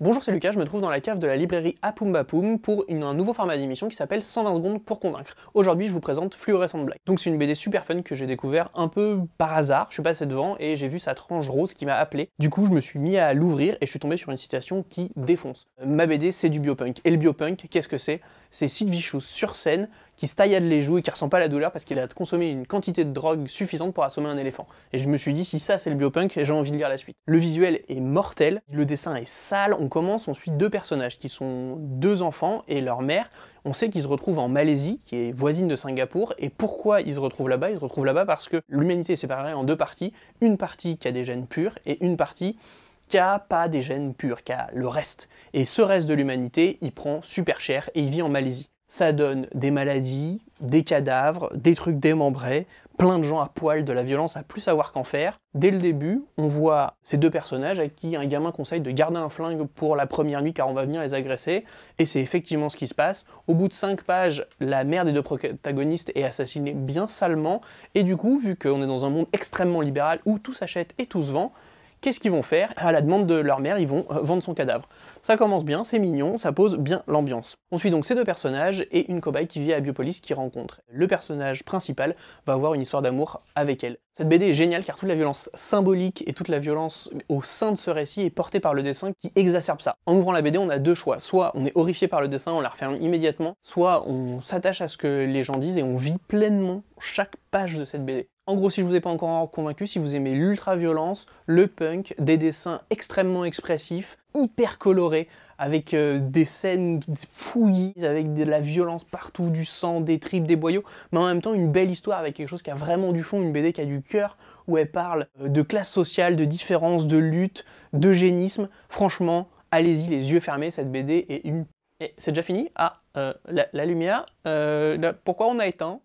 Bonjour, c'est Lucas, je me trouve dans la cave de la librairie Apumbapoum pour une, un nouveau format d'émission qui s'appelle 120 secondes pour convaincre. Aujourd'hui, je vous présente Fluorescent Black. Donc c'est une BD super fun que j'ai découvert un peu par hasard, je suis passé devant et j'ai vu sa tranche rose qui m'a appelé. Du coup, je me suis mis à l'ouvrir et je suis tombé sur une citation qui défonce. Ma BD, c'est du biopunk. Et le biopunk, qu'est-ce que c'est? C'est Sid Vicious sur scène qui se taillade les joues et qui ressent pas la douleur parce qu'il a consommé une quantité de drogue suffisante pour assommer un éléphant. Et je me suis dit, si ça c'est le biopunk, j'ai envie de lire la suite. Le visuel est mortel, le dessin est sale, on commence, on suit deux personnages qui sont deux enfants et leur mère. On sait qu'ils se retrouvent en Malaisie, qui est voisine de Singapour, et pourquoi ils se retrouvent là-bas? Ils se retrouvent là-bas parce que l'humanité est séparée en deux parties, une partie qui a des gènes purs et une partie qui a pas des gènes purs, qui a le reste. Et ce reste de l'humanité, il prend super cher et il vit en Malaisie ça donne des maladies, des cadavres, des trucs démembrés, plein de gens à poil, de la violence à plus savoir qu'en faire. Dès le début, on voit ces deux personnages à qui un gamin conseille de garder un flingue pour la première nuit car on va venir les agresser, et c'est effectivement ce qui se passe. Au bout de cinq pages, la mère des deux protagonistes est assassinée bien salement, et du coup, vu qu'on est dans un monde extrêmement libéral où tout s'achète et tout se vend, qu'est-ce qu'ils vont faire? À la demande de leur mère, ils vont euh, vendre son cadavre. Ça commence bien, c'est mignon, ça pose bien l'ambiance. On suit donc ces deux personnages et une cobaye qui vit à Biopolis qui rencontre. Le personnage principal va avoir une histoire d'amour avec elle. Cette BD est géniale car toute la violence symbolique et toute la violence au sein de ce récit est portée par le dessin qui exacerbe ça. En ouvrant la BD, on a deux choix. Soit on est horrifié par le dessin, on la referme immédiatement, soit on s'attache à ce que les gens disent et on vit pleinement chaque page de cette BD. En gros, si je vous ai pas encore convaincu, si vous aimez l'ultra-violence, le punk, des dessins extrêmement expressifs, hyper colorés, avec euh, des scènes fouillies, avec de la violence partout, du sang, des tripes, des boyaux, mais en même temps une belle histoire avec quelque chose qui a vraiment du fond, une BD qui a du cœur, où elle parle euh, de classe sociale, de différence, de lutte, d'eugénisme. Franchement, allez-y les yeux fermés, cette BD est une... Et c'est déjà fini? Ah, euh, la, lumière, pourquoi on a éteint?